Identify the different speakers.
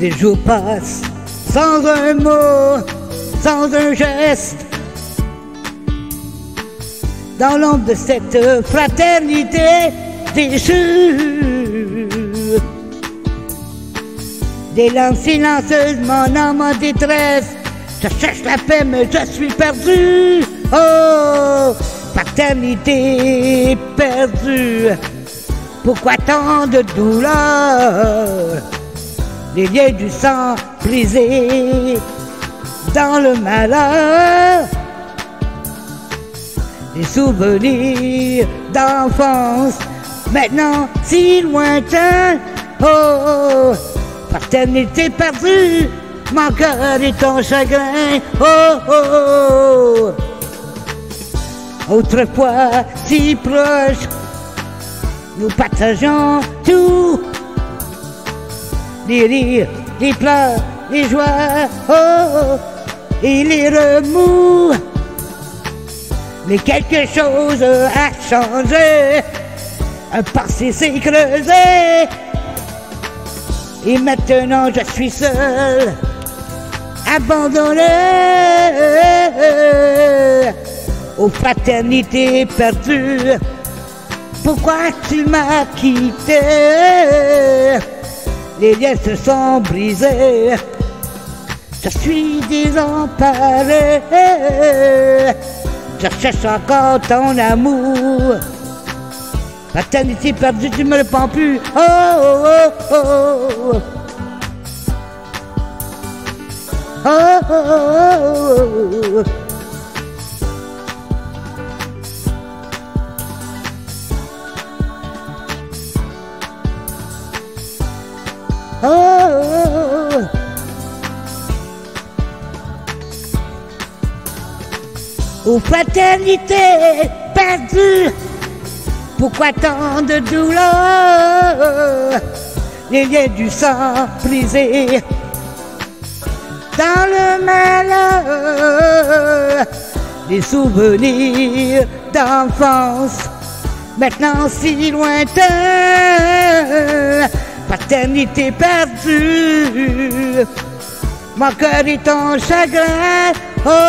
Speaker 1: Les jours passent sans un mot, sans un geste. Dans l'ombre de cette fraternité déchue. Des langues silencieuses, mon âme en détresse. Je cherche la paix, mais je suis perdu. Oh, fraternité perdue. Pourquoi tant de douleur? Les liens du sang brisés dans le malheur. Les souvenirs d'enfance, maintenant si lointains. Oh, fraternité perdue, mon cœur et ton chagrin. Oh, oh, oh. Autrefois si proches, nous partageons tout. Les rires, les pleurs, les joies, oh, oh, et les remous. Mais quelque chose a changé, un passé s'est creusé. Et maintenant je suis seul, abandonné aux fraternités perdues. Pourquoi tu m'as quitté? Les liens se sont brisés. Je suis désemparé. Je cherche encore ton amour. Fraternité perdue, tu me le prends plus. Oh, oh, oh, oh. Oh, oh, Aux fraternités perdues, pourquoi tant de douleur? Les liens du sang brisés dans le malheur, les souvenirs d'enfance, maintenant si lointains paternité perdue, mon cœur est en chagrin. Oh.